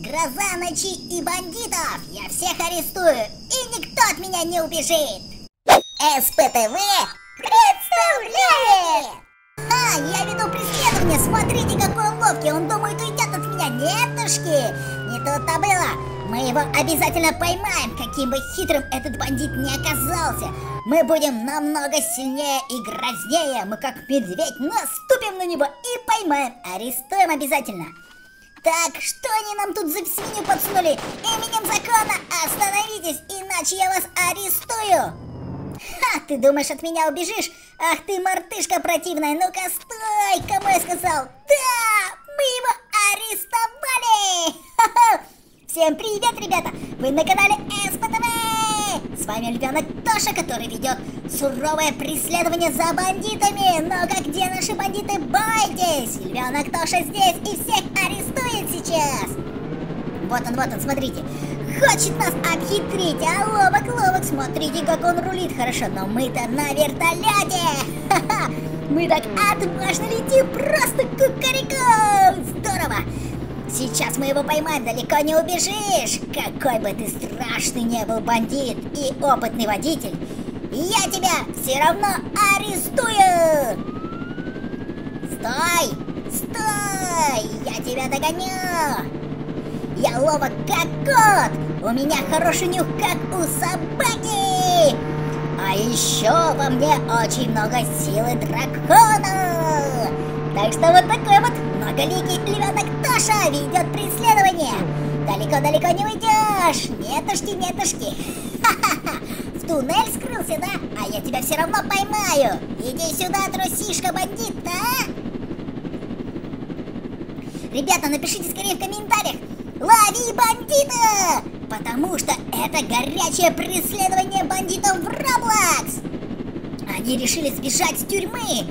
Гроза ночи и бандитов! Я всех арестую, и никто от меня не убежит! СПТВ представляет! А, я веду преследование, смотрите, какой он ловкий, он думает уйдет от меня, нетушки! Не тут-то было! Мы его обязательно поймаем, каким бы хитрым этот бандит не оказался. Мы будем намного сильнее и грознее. Мы как медведь наступим на него и поймаем. Арестуем обязательно. Так, что они нам тут за свинью подсунули? Именем закона остановитесь, иначе я вас арестую. Ха, ты думаешь, от меня убежишь? Ах ты, мартышка противная, ну-ка стой, кому я сказал? Да, мы его арестовали! Всем привет, ребята! Вы на канале СПТВ! С вами Львенок Тоша, который ведет суровое преследование за бандитами. Но как где наши бандиты? Бойтесь! Львенок Тоша здесь и всех сейчас! Вот он, вот он, смотрите. Хочет нас обхитрить, а ловок, ловок, смотрите, как он рулит хорошо. Но мы-то на вертолете! Ха-ха! Мы так отважно летим, просто кукареку! Здорово! Сейчас мы его поймаем, далеко не убежишь! Какой бы ты страшный не был бандит и опытный водитель, я тебя все равно арестую! Стой! Стой! Я тебя догоню! Я ловок как кот! У меня хороший нюх, как у собаки! А еще во мне очень много силы дракона! Так что вот такой вот многоликий львенок Тоша ведет преследование. Далеко-далеко не уйдешь. Нетушки, нетушки. Ха-ха-ха. В туннель скрылся, да? А я тебя все равно поймаю. Иди сюда, трусишка бандит, а? Ребята, напишите скорее в комментариях. Лови бандита! Потому что это горячее преследование бандитов в Роблокс. Они решили сбежать с тюрьмы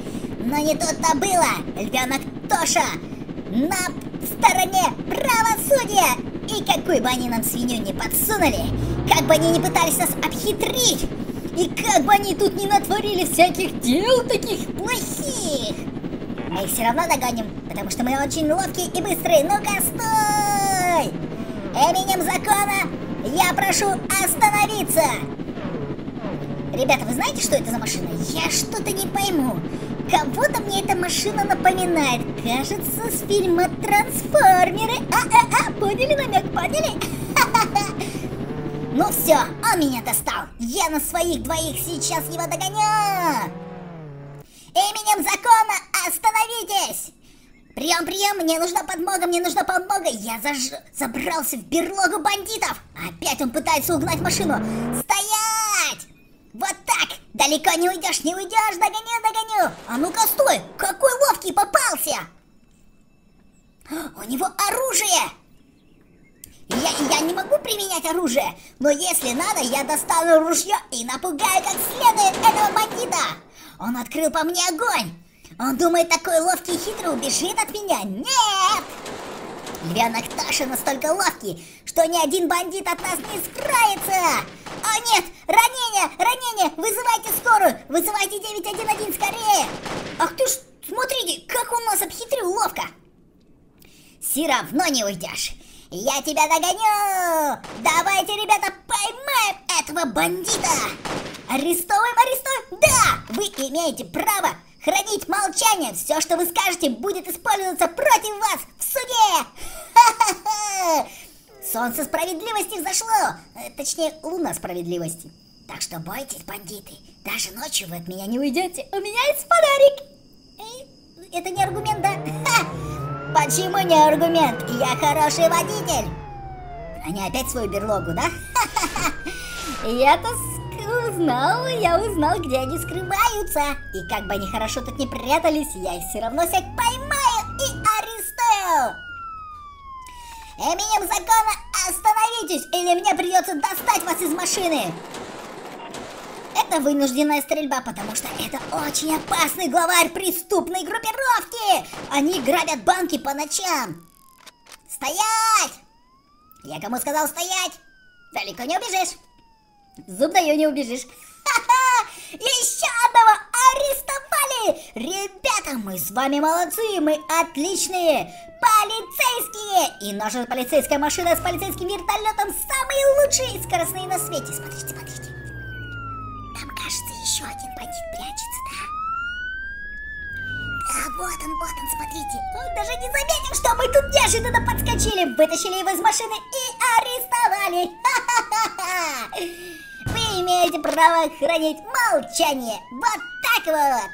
но не тут-то было! Львенок Тоша на стороне правосудия! И какой бы они нам свинью не подсунули, как бы они не пытались нас обхитрить, и как бы они тут не натворили всяких дел таких плохих, мы их все равно догоним, потому что мы очень ловкие и быстрые. Ну-ка, стой! Именем закона я прошу остановиться! Ребята, вы знаете, что это за машина? Я что-то не пойму. Кого-то мне эта машина напоминает. Кажется, с фильма «Трансформеры». А-а-а, поняли намек, поняли? Ну все, он меня достал. Я на своих двоих сейчас его догоню. Именем закона остановитесь! Прием, прием, мне нужна подмога, мне нужна подмога. Я заж... забрался в берлогу бандитов. Опять он пытается угнать машину. Стоять! Вот так! Далеко не уйдешь, не уйдешь, догоню, догоню! А ну-ка, стой! Какой ловкий попался! У него оружие! Я, я не могу применять оружие, но если надо, я достану ружье и напугаю как следует этого бандита! Он открыл по мне огонь! Он думает, такой ловкий и хитрый убежит от меня? Нет! Львенок Таша настолько ловкий, что ни один бандит от нас не скроется! О нет! Ранение! Ранение! Вызывайте скорую! Вызывайте 911 скорее! Ах ты ж, смотрите, как он нас обхитрил ловко! Все равно не уйдешь! Я тебя догоню! Давайте, ребята, поймаем этого бандита! Арестовываем, арестуем! Да! Вы имеете право хранить молчание! Все, что вы скажете, будет использоваться против вас в суде! Ха-ха-ха! Солнце справедливости взошло! Э, точнее, луна справедливости. Так что бойтесь, бандиты. Даже ночью вы от меня не уйдете. У меня есть подарок. Это не аргумент, да? Ха! Почему не аргумент? Я хороший водитель. Они опять свою берлогу, да? Я-то узнал, я узнал, где они скрываются. И как бы они хорошо тут не прятались, я все равно всех поймаю и арестую. Именем закона остановитесь, или мне придется достать вас из машины. Это вынужденная стрельба, потому что это очень опасный главарь преступной группировки. Они грабят банки по ночам. Стоять! Я кому сказал стоять? Далеко не убежишь. Зуб даю, не убежишь. Ха-ха! Еще одного арестовали! Ребята, мы с вами молодцы, мы отличные полицейские! И наша полицейская машина с полицейским вертолетом самые лучшие скоростные на свете. Смотрите, смотрите. Там, кажется, еще один бандит прячется, да? Да, вот он, вот он, смотрите. Он даже не заметил, что мы тут неожиданно подскочили, вытащили его из машины и арестовали. Ха-ха-ха! Вы имеете право хранить молчание. Вот так вот.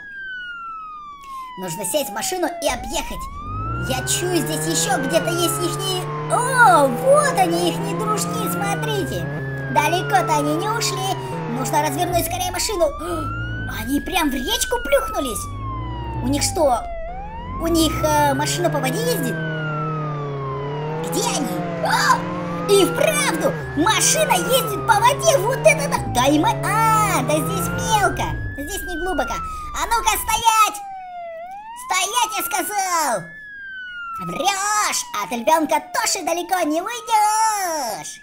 Нужно сесть в машину и объехать. Я чую, здесь еще где-то есть ихние... О, вот они, ихние дружки, смотрите. Далеко-то они не ушли. Нужно развернуть скорее машину. Они прям в речку плюхнулись. У них что? У них э, машина по воде ездит? Где они? О! И вправду, машина ездит по воде, вот это да! Да и мы... А, да здесь мелко, здесь не глубоко. А ну-ка стоять! Стоять, я сказал! Врешь! От львенка Тоши далеко не уйдешь!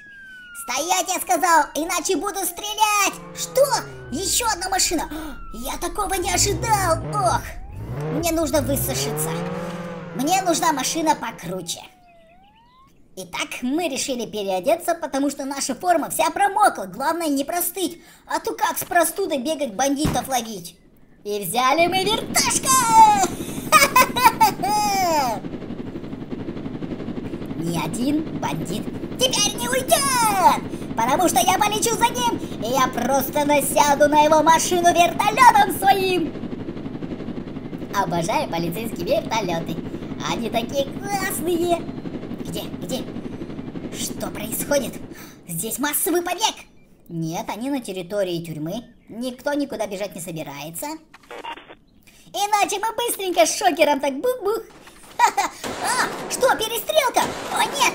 Стоять, я сказал, иначе буду стрелять! Что? Еще одна машина! Я такого не ожидал! Ох! Мне нужно высушиться. Мне нужна машина покруче. Итак, мы решили переодеться, потому что наша форма вся промокла. Главное не простыть, а то как с простудой бегать бандитов ловить. И взяли мы верташка! Ни один бандит теперь не уйдет! Потому что я полечу за ним, и я просто насяду на его машину вертолетом своим! Обожаю полицейские вертолеты. Они такие классные. Происходит? Здесь массовый побег. Нет, они на территории тюрьмы. Никто никуда бежать не собирается. Иначе мы быстренько с шокером так бух-бух. А, что, перестрелка? О, нет!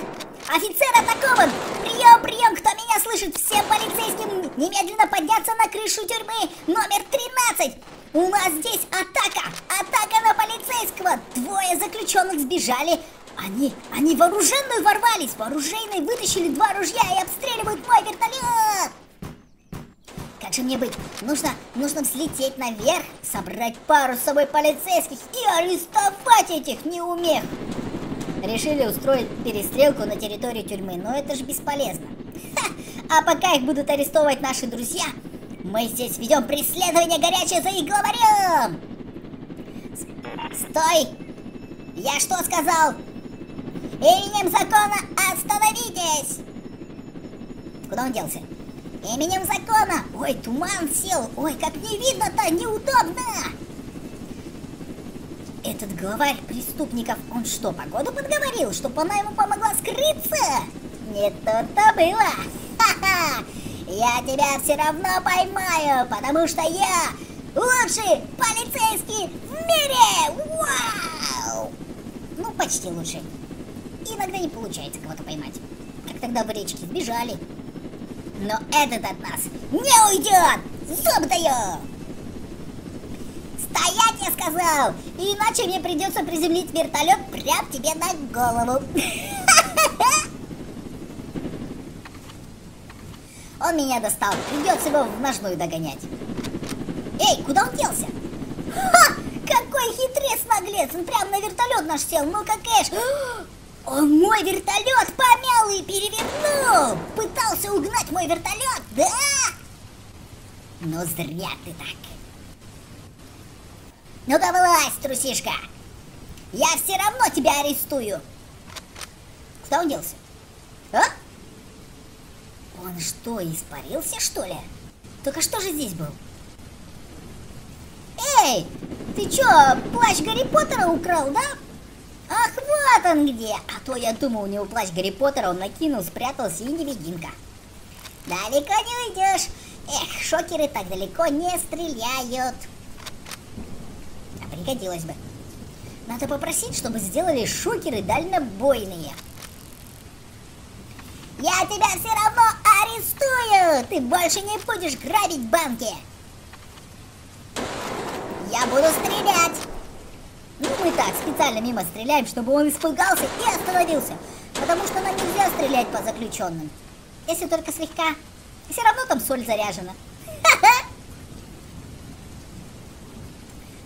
Офицер атакован! Прием, прием! Кто меня слышит? Всем полицейским немедленно подняться на крышу тюрьмы номер 13! У нас здесь атака! Атака на полицейского! Двое заключенных сбежали. Они, они вооруженную ворвались. Вооруженные вытащили два ружья и обстреливают мой вертолет. Как же мне быть? Нужно, нужно взлететь наверх, собрать пару с собой полицейских и арестовать этих неумех. Решили устроить перестрелку на территории тюрьмы, но это же бесполезно. Ха! А пока их будут арестовывать наши друзья, мы здесь ведем преследование горячее за их главарем! Стой! Я что сказал? Именем закона остановитесь! Куда он делся? Именем закона! Ой, туман сел! Ой, как не видно-то! Неудобно! Этот главарь преступников, он что, погоду подговорил, чтобы она ему помогла скрыться? Не то-то было! Ха-ха! Я тебя все равно поймаю, потому что я лучший полицейский в мире! Вау! Ну, почти лучший. Иногда не получается кого-то поймать. Как тогда в речке сбежали. Но этот от нас не уйдет! Зуб даю! Стоять, я сказал! Иначе мне придется приземлить вертолет прямо тебе на голову. Он меня достал. Придется его в ножную догонять. Эй, куда он делся? Ха! Какой хитрец наглец! Он прямо на вертолет наш сел. Ну-ка, Кэш! Он мой вертолет помял и перевернул! Пытался угнать мой вертолет, да? Ну, зря ты так. Ну-ка, вылазь, трусишка! Я все равно тебя арестую! Куда он делся? А? Он что, испарился, что ли? Только что же здесь был? Эй, ты чё, плащ Гарри Поттера украл, да? Вот он где! А то я думал, у него плащ Гарри Поттера, он накинул, спрятался и невидимка. Далеко не уйдешь. Эх, шокеры так далеко не стреляют. А пригодилось бы. Надо попросить, чтобы сделали шокеры дальнобойные. Я тебя все равно арестую! Ты больше не будешь грабить банки! Я буду стрелять! Мы так, специально мимо стреляем, чтобы он испугался и остановился. Потому что нам нельзя стрелять по заключенным. Если только слегка. Все равно там соль заряжена.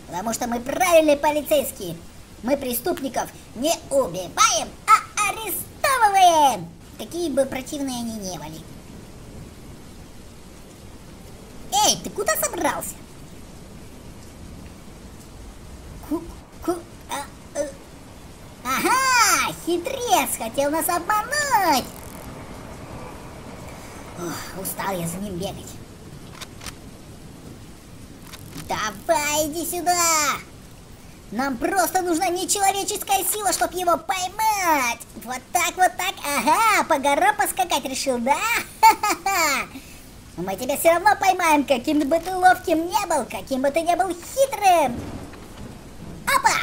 Потому что мы правильные полицейские. Мы преступников не убиваем, а арестуем какие бы противные они не были. Эй, ты куда собрался? Ку ку а, э. Ага, хитрец, хотел нас обмануть. Ох, устал я за ним бегать. Давай, иди сюда! Нам просто нужна нечеловеческая сила, чтобы его поймать. Вот так, вот так. Ага, по горам поскакать решил, да? Ха-ха-ха. Мы тебя все равно поймаем, каким бы ты ловким не был, каким бы ты не был хитрым. Опа!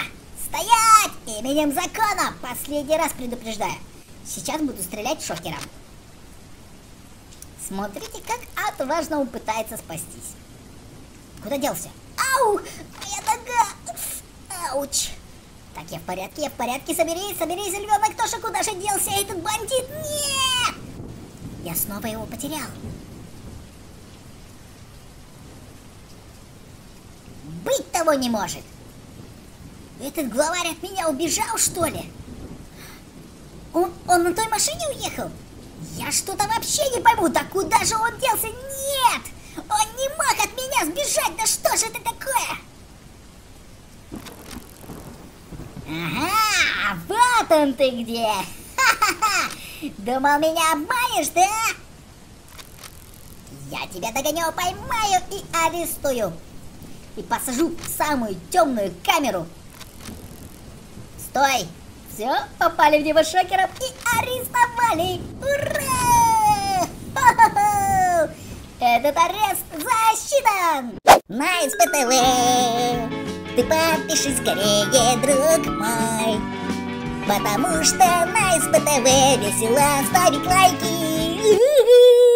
Именем закона! Последний раз предупреждаю. Сейчас буду стрелять шокером. Смотрите, как отважно он пытается спастись. Куда делся? Ау! Моя нога! Ауч! Так, я в порядке, я в порядке. Соберись, соберись, львенок Тоша, куда же делся этот бандит? Нет! Я снова его потерял. Быть того не может. Этот главарь от меня убежал, что ли? Он, он на той машине уехал? Я что-то вообще не пойму, да куда же он делся? Нет! Он не мог от меня сбежать, да что же это такое? Ага, вот он ты где! Ха-ха-ха! Думал, меня обманешь, да? Я тебя догоню, поймаю и арестую. И посажу в самую темную камеру. Стой! Все, попали в него шокером и арестовали! Ура! Этот арест засчитан! На СПТВ! Ты подпишись скорее, друг мой Потому что на СПТВ весело ставить лайки